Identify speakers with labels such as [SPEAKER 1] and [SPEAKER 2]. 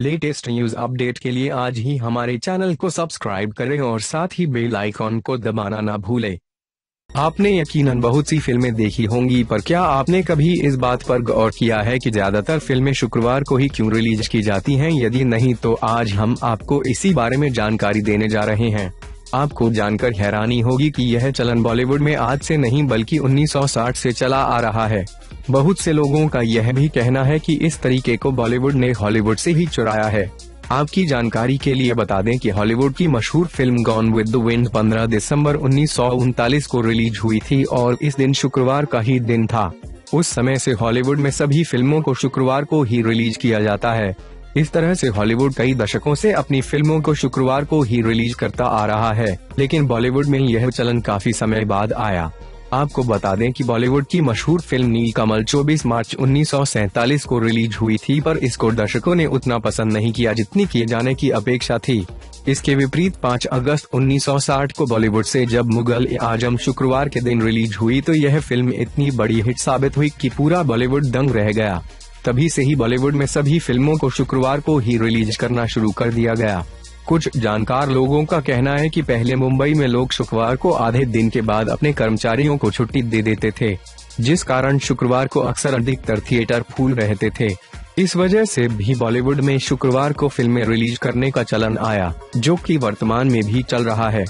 [SPEAKER 1] Latest news update के लिए आज ही हमारे चैनल को सब्सक्राइब करें और साथ ही बेल आइकॉन को दबाना ना भूलें। आपने यकीनन बहुत सी फ़िल्में देखी होंगी, पर क्या आपने कभी इस बात पर गौर किया है कि ज़्यादातर फ़िल्में शुक्रवार को ही क्यों रिलीज़ की जाती हैं? यदि नहीं तो आज हम आपको इसी बारे में जानकारी देने जा रहे हैं। आपको जानकर हैरानी होगी कि यह चलन बॉलीवुड में आज से नहीं, बल्कि 1960 से चला आ रहा है। बहुत से लोगों का यह भी कहना है कि इस तरीके को बॉलीवुड ने हॉलीवुड से ही चुराया है। आपकी जानकारी के लिए बता दें कि हॉलीवुड की मशहूर film gone with the wind 15 दिसंबर उन्नीस सौ उनतालीस को रिलीज़ हुई थी और इस दिन शुक्रवार का ही दिन था। उस समय से हॉलीवुड में सभी फ़िल्मों को शुक्रवार को ही रिलीज़ किया जाता है। इस तरह से हॉलीवुड कई दशकों से अपनी फ़िल्मों को शुक्रवार को ही रिलीज़ करता आ रहा है, लेकिन बॉलीवुड में यह चलन काफ़ी समय बाद आया। आपको बता दें कि बॉलीवुड की मशहूर फ़िल्म नील कमल 24 मार्च उन्नीस को रिलीज़ हुई थी, पर इसको दर्शकों ने उतना पसंद नहीं किया जितनी किए जाने की अपेक्षा थी। इसके विपरीत 5 अगस्त 1960 को बॉलीवुड से जब मुगल आज़म शुक्रवार के दिन रिलीज़ हुई तो यह फ़िल्म इतनी बड़ी हिट साबित हुई कि पूरा बॉलीवुड दंग रह गया। तभी से ही बॉलीवुड में सभी फ़िल्मों को शुक्रवार को ही रिलीज़ करना शुरू कर दिया गया। कुछ जानकार लोगों का कहना है कि पहले मुंबई में लोग शुक्रवार को आधे दिन के बाद अपने कर्मचारियों को छुट्टी दे देते थे, जिस कारण शुक्रवार को अक्सर अधिकतर थिएटर फूल रहते थे। इस वजह से भी बॉलीवुड में शुक्रवार को फ़िल्में रिलीज़ करने का चलन आया, जो कि वर्तमान में भी चल रहा है।